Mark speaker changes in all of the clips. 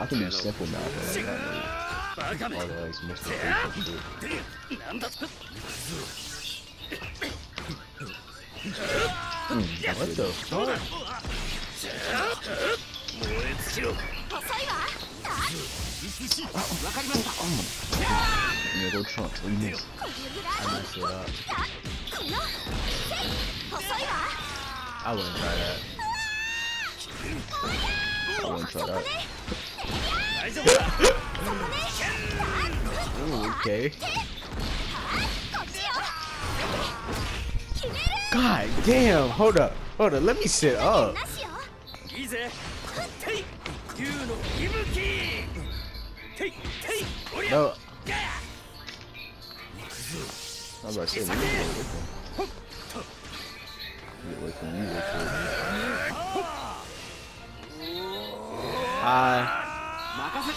Speaker 1: I can do simple now, Right? I don't need all the legs, most mm, What the fuck?
Speaker 2: Yeah,
Speaker 1: go Trunks,
Speaker 2: please.
Speaker 3: I messed it up. I wouldn't try that.
Speaker 1: I wouldn't try that.
Speaker 3: Ooh, okay. God damn, hold up. Hold up, let me sit up. No.
Speaker 1: I was about to say, get Get you.
Speaker 4: Hi.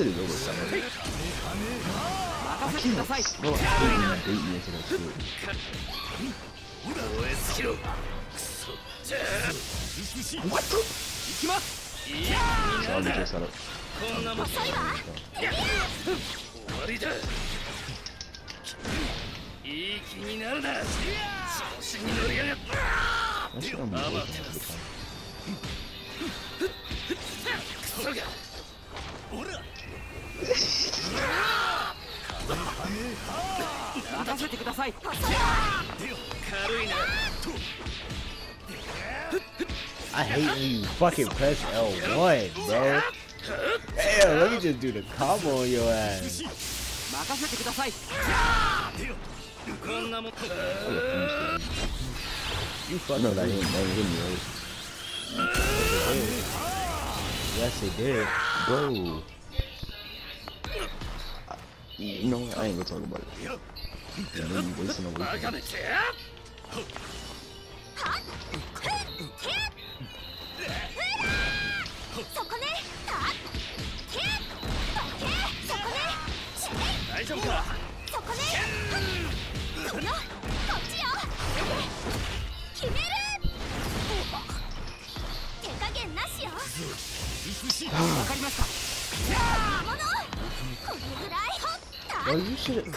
Speaker 4: して
Speaker 1: るこ
Speaker 4: れさ飽きなのいときますさ
Speaker 1: あさら
Speaker 4: こん。なもん
Speaker 2: 遅いわ終
Speaker 4: わりだいい気になるな調子に乗りやがったあ 任せてください軽いな
Speaker 3: I hate when you fucking press L1, bro. Damn, let me just do the combo on your ass.
Speaker 4: 任せてくださいこんなもん
Speaker 3: You
Speaker 1: No,
Speaker 3: fucking
Speaker 1: that
Speaker 3: like
Speaker 1: ain't, that ain't hitting me,
Speaker 3: Yes, it did.
Speaker 1: Right? Bro. I- You know what? I ain't gonna talk about it. Yeah, then you wasting away
Speaker 4: バ
Speaker 1: from
Speaker 4: カ
Speaker 1: me.
Speaker 3: well, you should.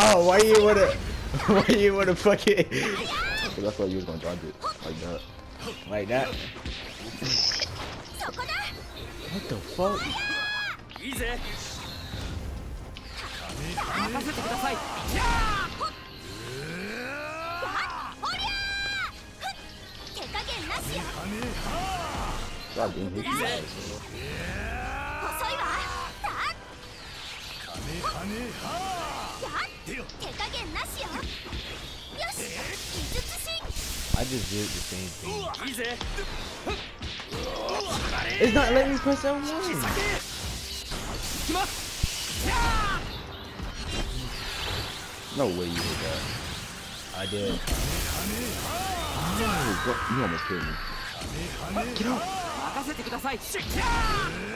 Speaker 3: Oh, why you wanna? Why you wanna fucking?
Speaker 1: Cause I thought you was gonna dodge it like that,
Speaker 3: like that. What the fuck? I just did the same thing. It's not letting me press L1.
Speaker 1: No way you did that.
Speaker 3: I did.
Speaker 1: が今もせえねキラ
Speaker 4: 任せてください
Speaker 1: シッキャー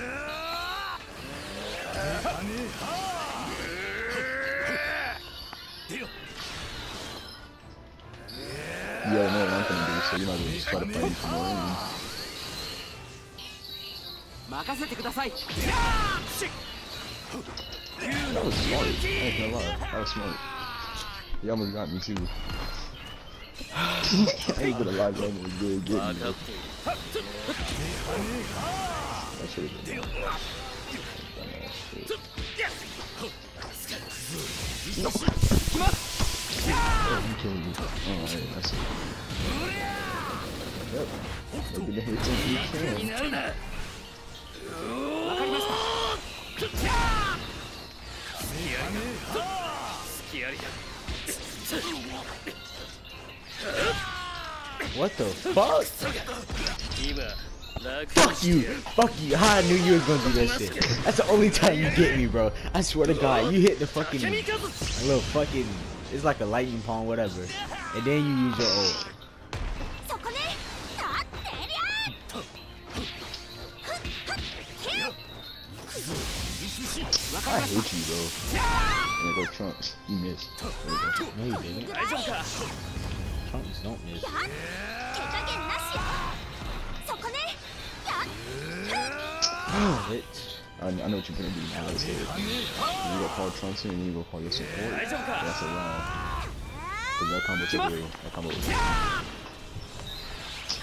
Speaker 1: いやね、なんかにできそう今でもスパルパいいと思う
Speaker 4: 任せてください
Speaker 1: That was smart. I can't lie. That る I ain't gonna lie, that was good getting me. That should have been no. Oh, you killed me. Alright, that's it. Yep. Making the hits if you can.
Speaker 4: わかりました。
Speaker 3: What the fuck? Fuck you! Fuck you! How I knew you was gonna do that shit. That's the only time you get me, bro. I swear to God, you hit the fucking little fucking. It's like a lightning palm, whatever. And then you use your ult.
Speaker 1: I hate you, bro. There go, Trunks. You missed.
Speaker 3: No, you didn't. Trunks
Speaker 2: is not news. Oh,
Speaker 3: it.
Speaker 1: I, I know what you're gonna do now. Is? You go call Trunks and you go call your support. That's a wrong. Cause that combo took real. That combo was real.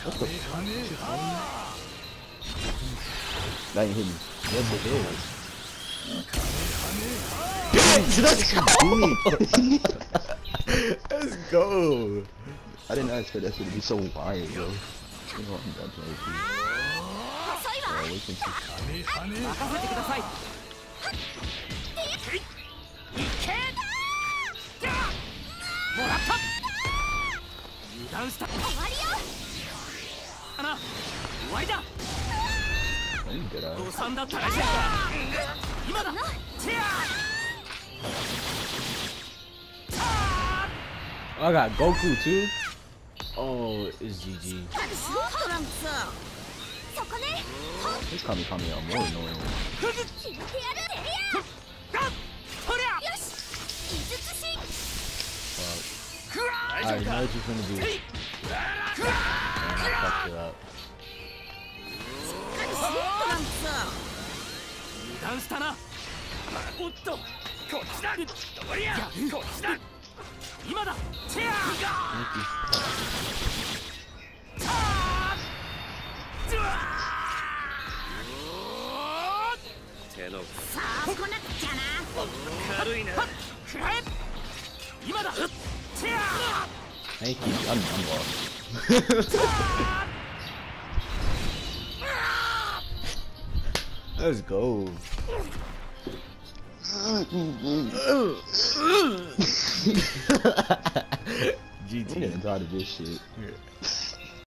Speaker 1: What the fuck? That ain't hit me.
Speaker 3: Yes, it is. Bitch, that's cool. Let's go.
Speaker 1: I didn't expect that shit to be so wide, bro. You know I'm done playing with you.
Speaker 2: 遅いわ
Speaker 1: Yeah, we can see.
Speaker 4: 任せてくださいもらった油断した
Speaker 2: 終わりよ
Speaker 4: かな終わりだ
Speaker 1: Oh, you dead eye.
Speaker 4: 誤
Speaker 3: I got Goku too. Oh, it's GG.
Speaker 1: This Kami Kami are more annoying.
Speaker 4: Wow.
Speaker 3: Alright,
Speaker 4: now
Speaker 3: what you're gonna do. Man, I fucked it up.
Speaker 4: 油断したなおっとこっちだこりゃこっちだ今だチェア.手の
Speaker 2: さあこうなっちゃな
Speaker 4: 軽いな今だチェア
Speaker 3: Thank you.
Speaker 1: I'm, I'm lost.
Speaker 3: Let's go.
Speaker 1: I'm
Speaker 3: GG.
Speaker 1: getting tired of this shit.